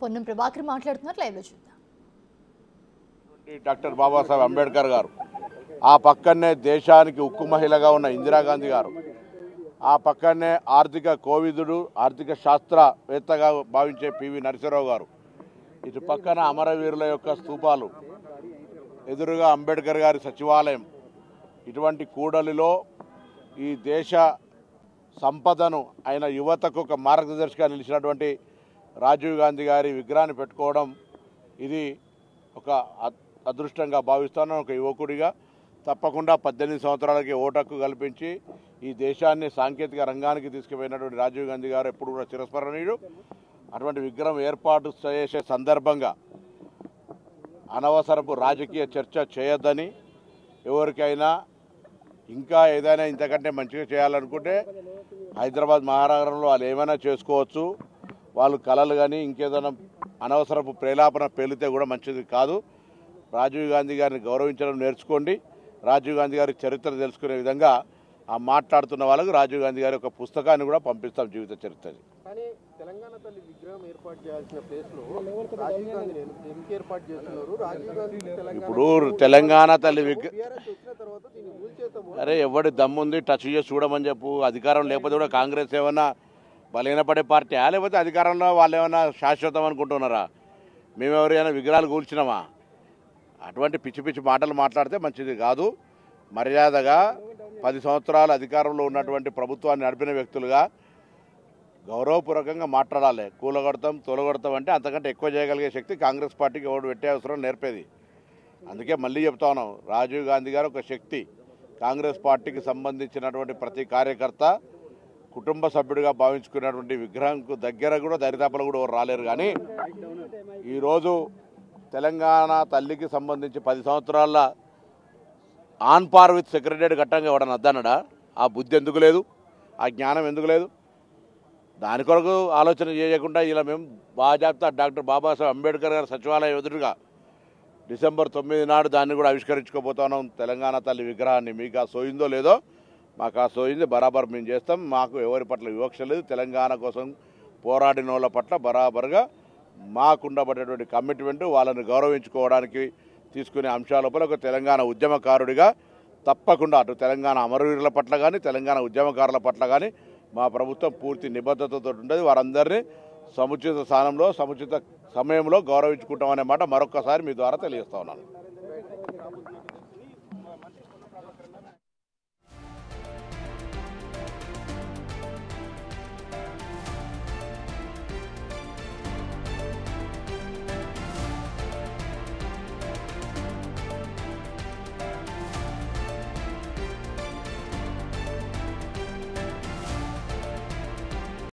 పొన్నం ప్రభాకర్ మాట్లాడుతున్నారు లైవ్లో చూద్దాం. డాక్టర్ బాబాసాహెబ్ అంబేద్కర్ గారు ఆ పక్కనే దేశానికి ఉక్కు మహిళగా ఉన్న ఇందిరాగాంధీ గారు ఆ పక్కనే ఆర్థిక కోవిదుడు ఆర్థిక శాస్త్రవేత్తగా భావించే పివి నరసింహరావు గారు ఇటు పక్కన అమరవీరుల యొక్క స్తూపాలు ఎదురుగా అంబేద్కర్ గారి సచివాలయం ఇటువంటి కూడలిలో ఈ దేశ సంపదను ఆయన యువతకు ఒక మార్గదర్శిగా నిలిచినటువంటి రాజీవ్ గాంధీ గారి విగ్రహాన్ని పెట్టుకోవడం ఇది ఒక అద్- అదృష్టంగా భావిస్తాను ఒక యువకుడిగా. తప్పకుండా పద్దెనిమిది సంవత్సరాలకి ఓటక్కు కల్పించి ఈ దేశాన్ని సాంకేతిక రంగానికి తీసుకుపోయినటువంటి రాజీవ్ గాంధీ గారు ఎప్పుడు కూడా చిరస్మరణీయుడు. అటువంటి విగ్రహం ఏర్పాటు చేసే సందర్భంగా అనవసరపు రాజకీయ చర్చ చేయొద్దని ఎవరికైనా ఇంకా ఏదైనా ఇంతకంటే మంచిగా చేయాలనుకుంటే హైదరాబాద్ మహానగరంలో వాళ్ళు ఏమైనా చేసుకోవచ్చు. వాళ్ళు కళలు కానీ ఇంకేదైనా అనవసరపు ప్రేలాపన పేలితే కూడా మంచిది కాదు. రాజీవ్ గాంధీ గారిని గౌరవించడం నేర్చుకోండి. రాజీవ్ గాంధీ గారి చరిత్ర తెలుసుకునే విధంగా ఆ మాట్లాడుతున్న వాళ్ళకు రాజీవ్ గాంధీ గారి ఒక పుస్తకాన్ని కూడా పంపిస్తాం జీవిత విగ్రహం తెలంగాణ ఇప్పుడు తెలంగాణ తల్లి విగ్ర టీఆర్ఎస్ వచ్చిన తర్వాత దీన్ని కూల్చేస్తాము అరే ఎవడి దమ్ముంది? టచ్ చేసి చూడమని చెప్పు. అధికారం లేకపోతే కూడా కాంగ్రెస్ ఏమన్నా బలహీనపడే పార్టీ లేకపోతే అధికారంలో వాళ్ళు ఏమైనా శాశ్వతం అనుకుంటున్నారా? మేము ఎవరైనా విగ్రహాలు కూల్చినామా? అటువంటి పిచ్చి పిచ్చి మాటలు మాట్లాడితే మంచిది కాదు. మర్యాదగా పది సంవత్సరాలు అధికారంలో ఉన్నటువంటి ప్రభుత్వాన్ని నడిపిన వ్యక్తులుగా గౌరవపూర్వకంగా మాట్లాడాలి. కూలగొడతాం తొలగొడతాం అంటే అంతకంటే ఎక్కువ చేయగలిగే శక్తి కాంగ్రెస్ పార్టీకి ఎవడు పెట్టే అవసరం నేర్పేది. అందుకే మళ్ళీ చెప్తా ఉన్నాం. రాజీవ్ గాంధీ గారు ఒక శక్తి. కాంగ్రెస్ పార్టీకి సంబంధించినటువంటి ప్రతి కార్యకర్త కుటుంబ సభ్యుడిగా భావించుకున్నటువంటి విగ్రహంకు దగ్గర కూడా దరిదాపలు కూడా రాలేరు కానీ ఈరోజు తెలంగాణ తల్లికి సంబంధించి పది సంవత్సరాల ఆన్ పార్ విత్ సెక్రటరీ ఘట్టంగా ఇవ్వడం అద్దనడా ఆ బుద్ధి ఎందుకు లేదు? ఆ జ్ఞానం ఎందుకు లేదు? దాని కొరకు ఆలోచన చేయకుండా ఇలా మేము బాజాప్తా డాక్టర్ బాబాసాహెబ్ అంబేద్కర్ గారి సచివాలయం ఎదురుగా డిసెంబర్ తొమ్మిది నాడు దాన్ని కూడా ఆవిష్కరించుకోబోతున్నాం తెలంగాణ తల్లి విగ్రహాన్ని మీకు ఆ సోయిందో లేదో మాకు ఆ సోయింది బరాబర్ మేము చేస్తాం. మాకు ఎవరి పట్ల వివక్ష లేదు. తెలంగాణ కోసం పోరాడిన వాళ్ళ పట్ల బరాబర్గా మాకుండబడేటువంటి కమిట్మెంట్ వాళ్ళని గౌరవించుకోవడానికి తీసుకునే అంశాలపై ఒక తెలంగాణ ఉద్యమకారుడిగా తప్పకుండా అటు తెలంగాణ అమరవీరుల పట్ల కానీ తెలంగాణ ఉద్యమకారుల పట్ల కానీ మా ప్రభుత్వం పూర్తి నిబద్ధతతో ఉండేది. వారందరినీ సముచిత స్థానంలో సముచిత సమయంలో గౌరవించుకుంటామనే మాట మరొక్కసారి మీ ద్వారా తెలియజేస్తా ఉన్నాను.